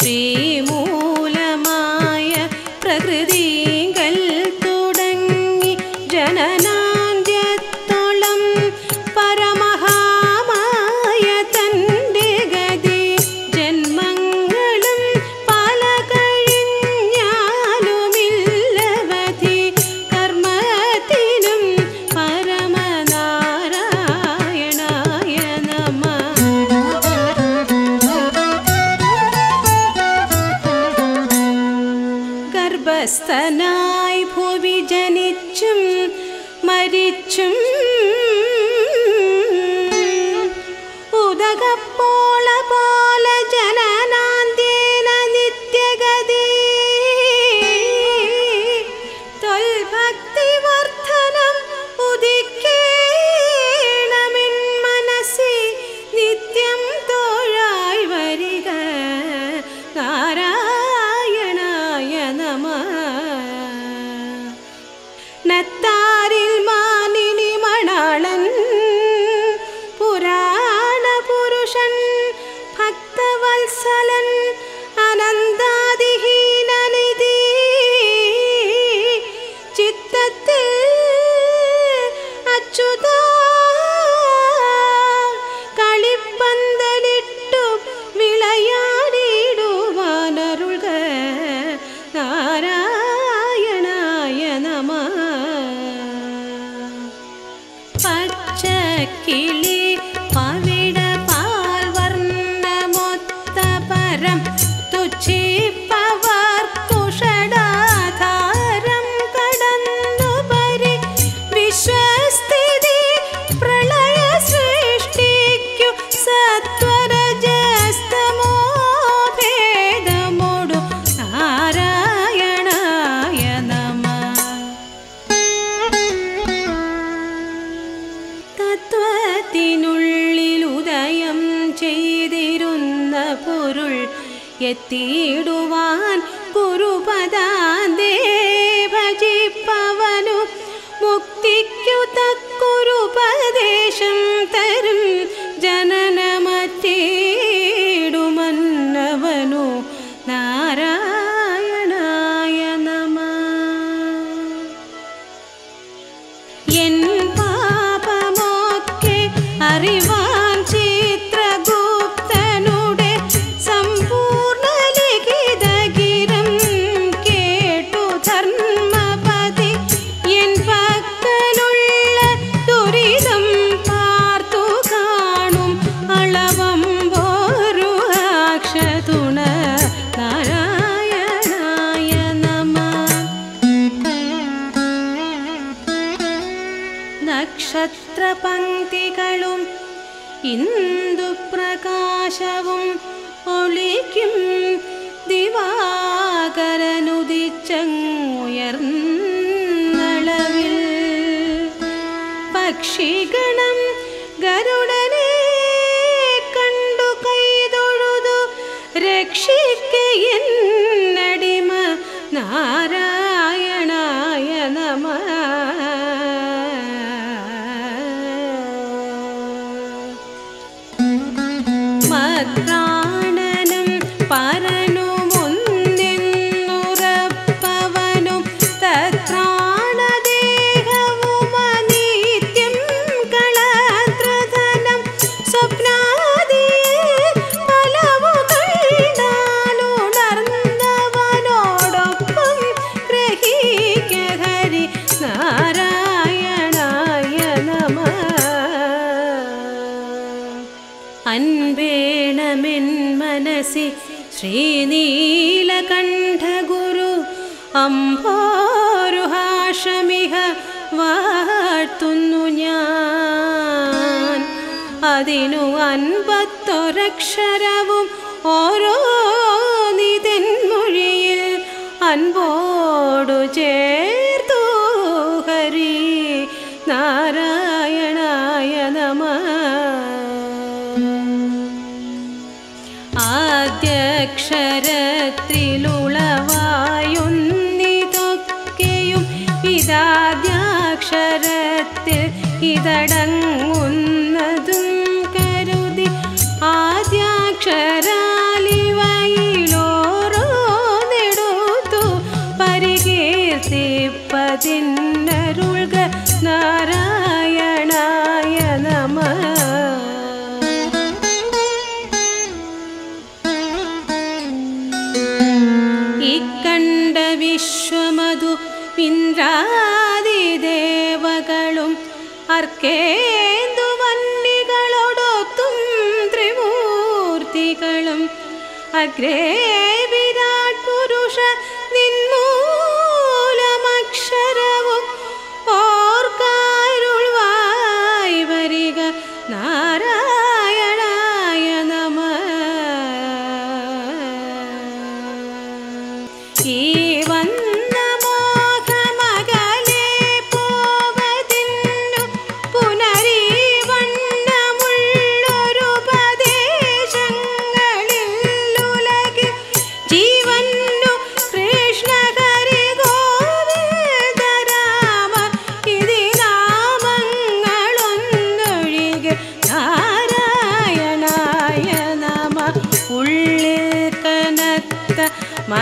see you sale അക്ഷരവും ഓരോ നിതൻമൊഴിയിൽ അൻപോടു ചേർത്തു ഹരി നാരായണായ നമ. ആദ്യക്ഷരത്തിലുളവായുന്നിതൊക്കെയും ഇതാദ്യാക്ഷരത്തിൽ ഇതട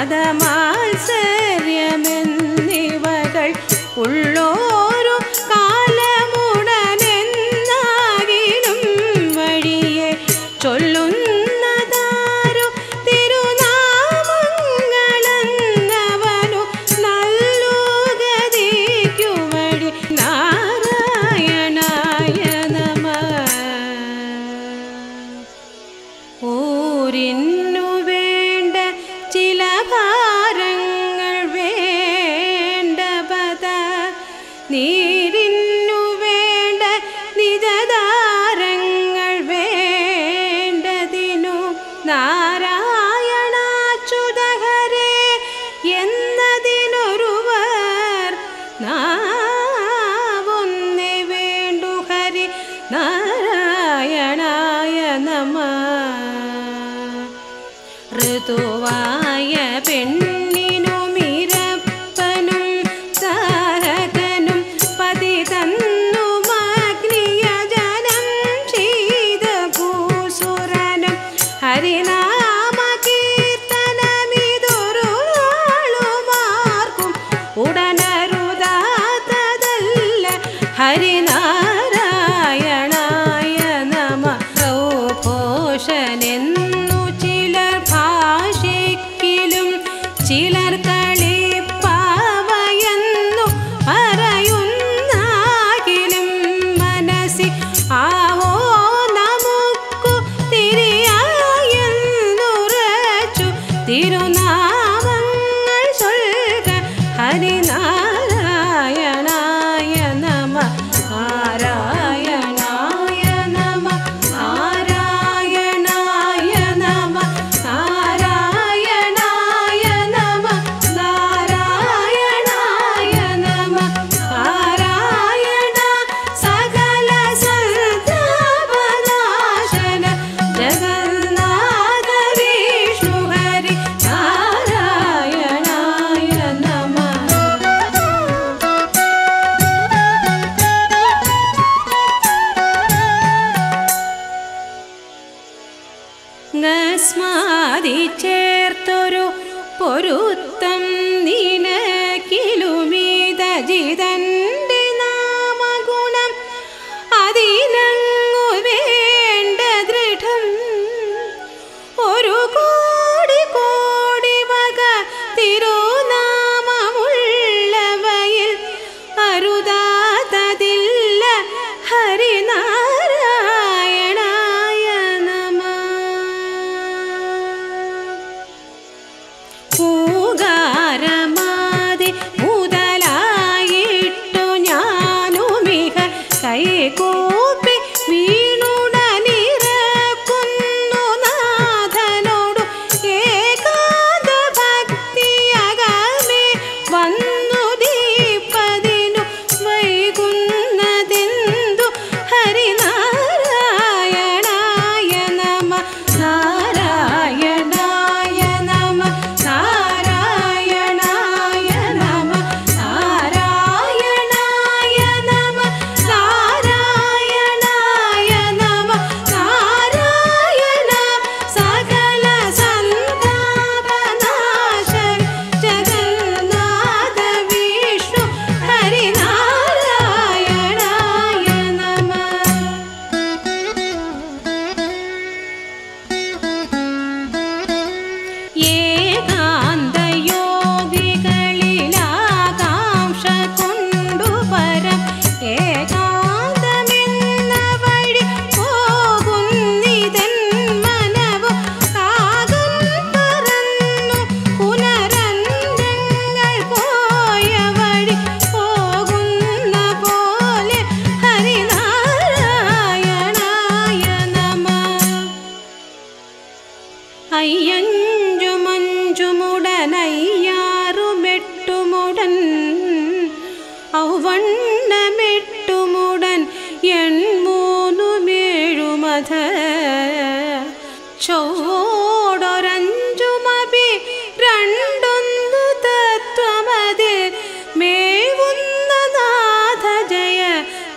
nada mais. പൊരുത്തം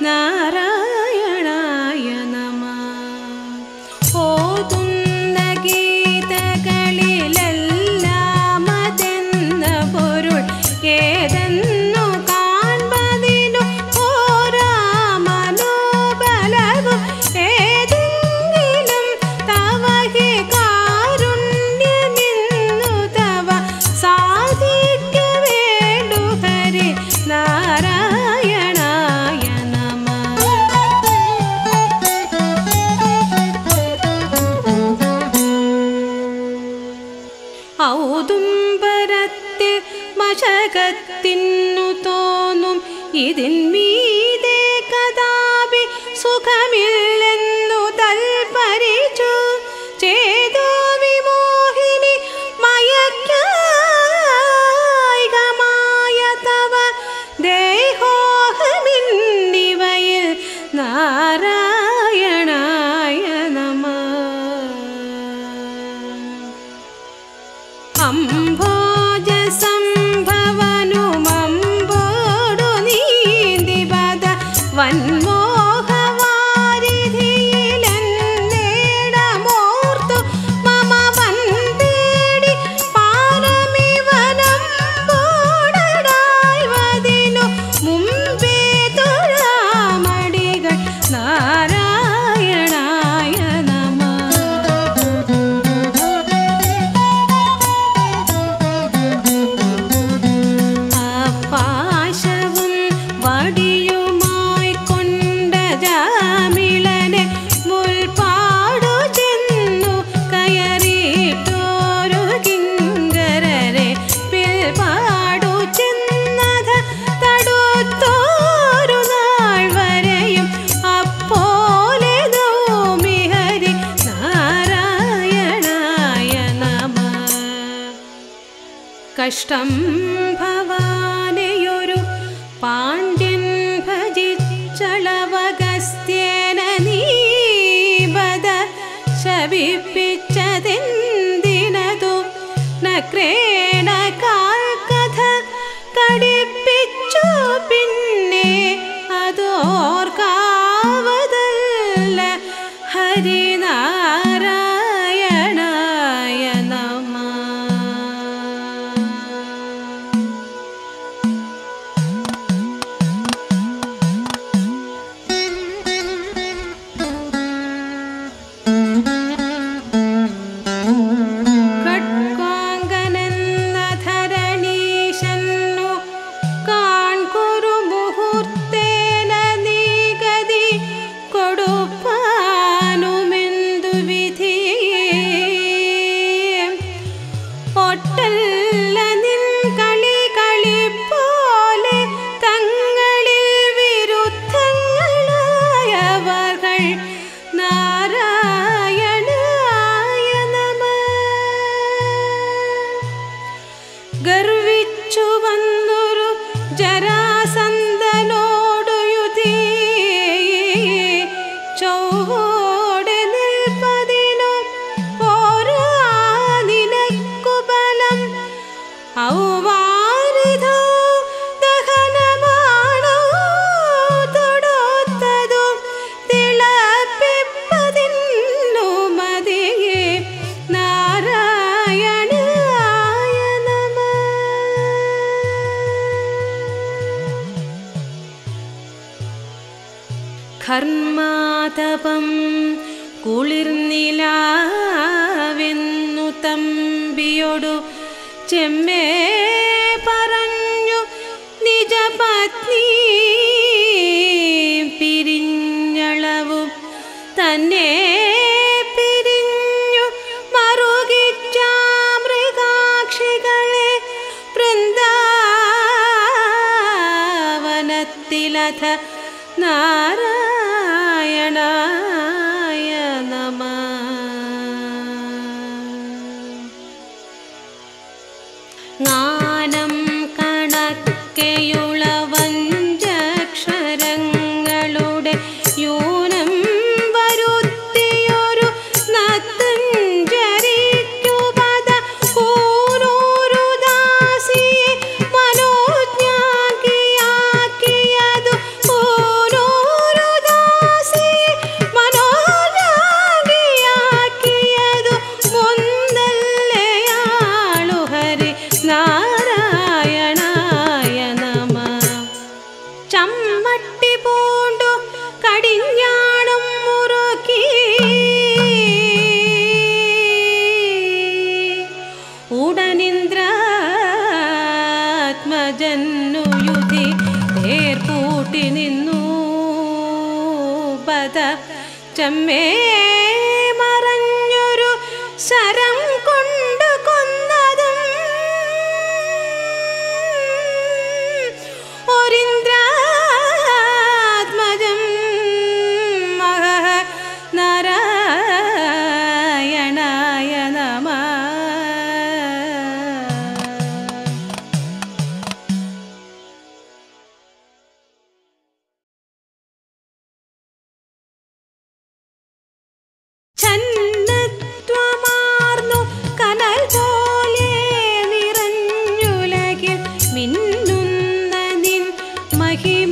നാരായണായ one more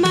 मा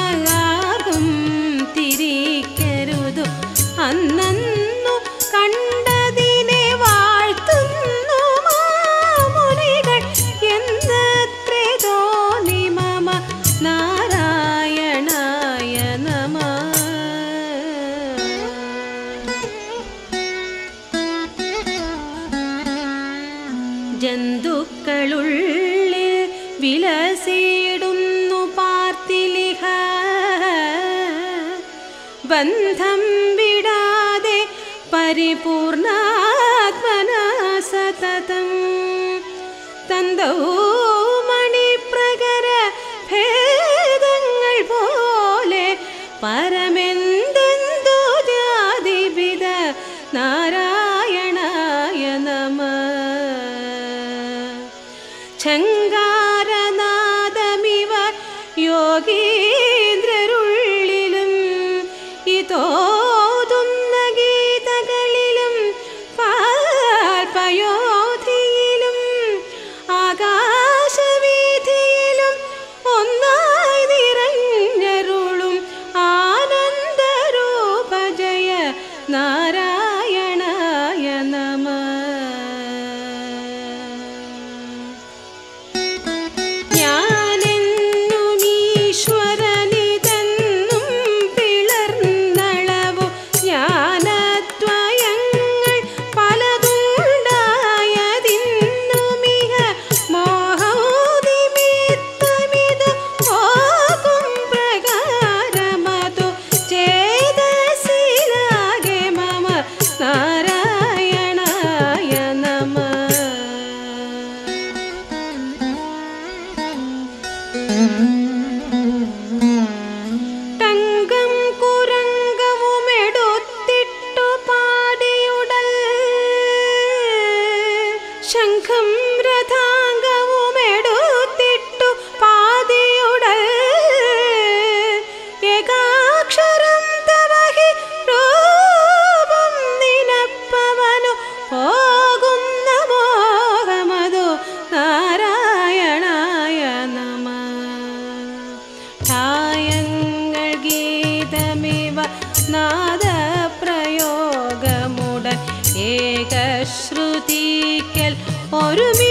Harım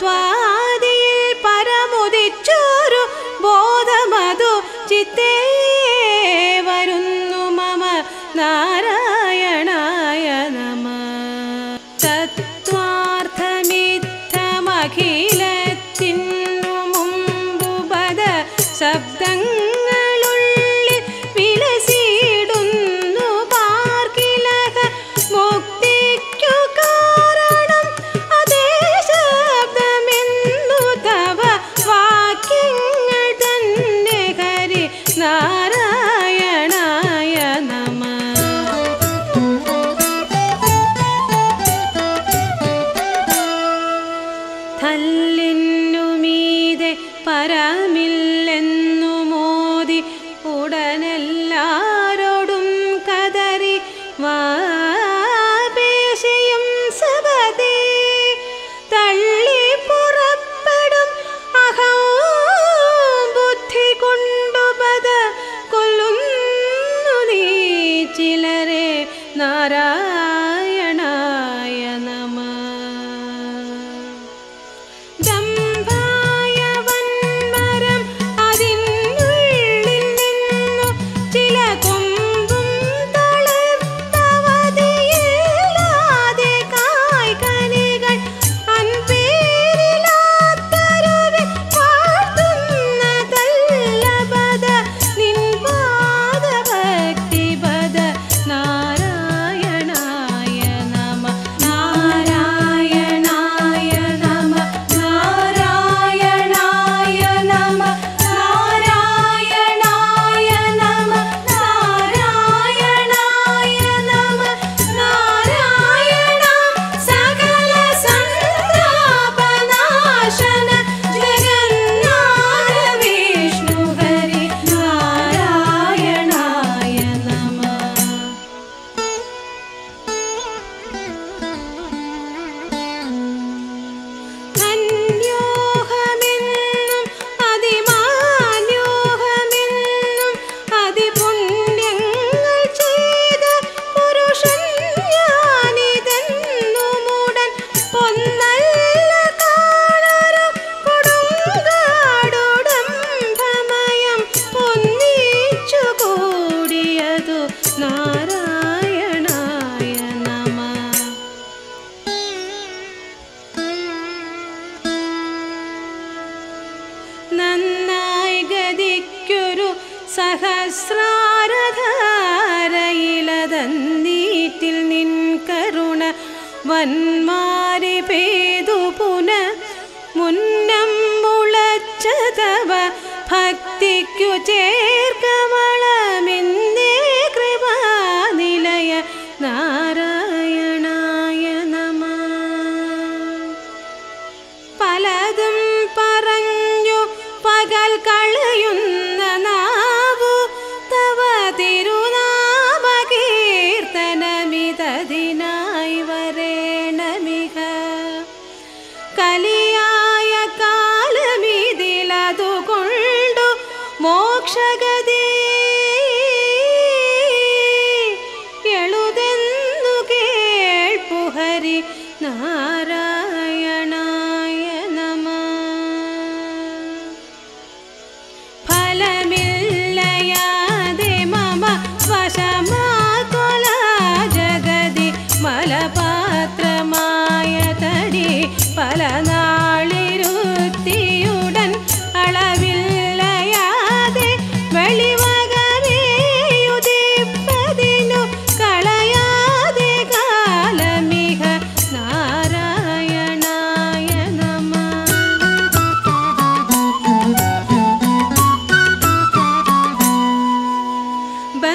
toi.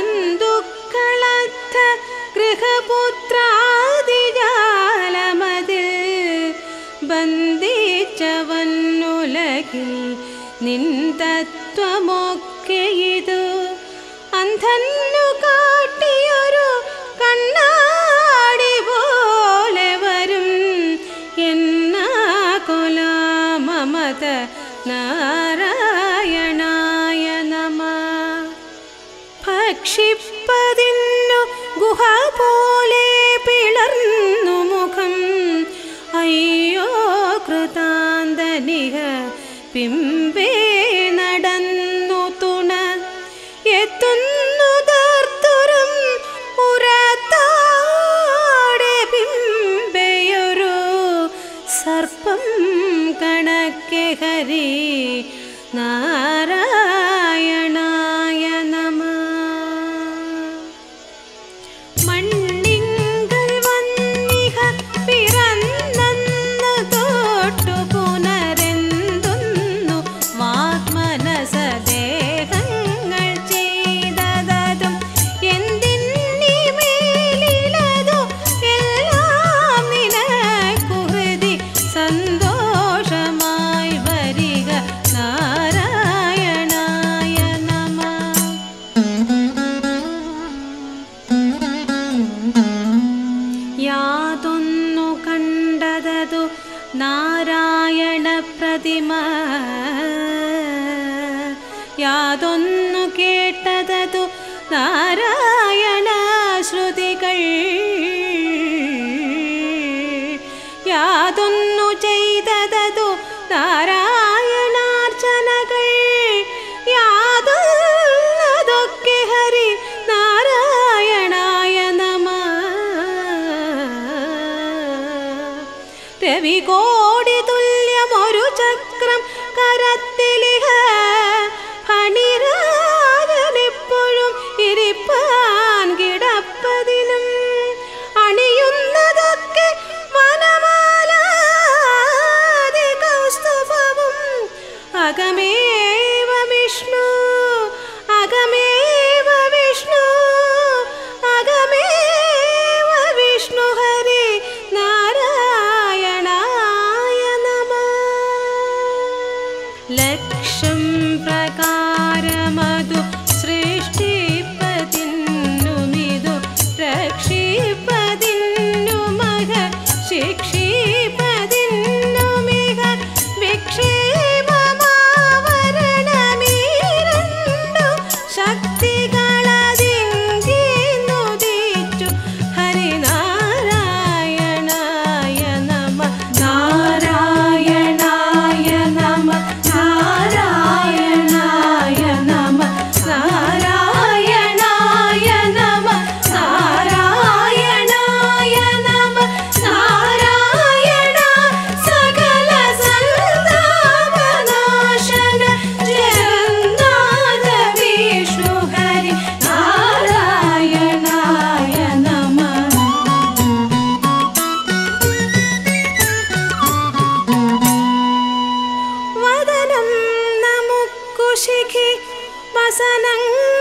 ബന്ധുക്കളത്ത ഗൃഹപുത്രാദിജാലമതിൽ ബന്ധിച്ചവന്നുലകിൽ നിൻ തത്വമൊക്കെ நங்க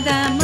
nada más.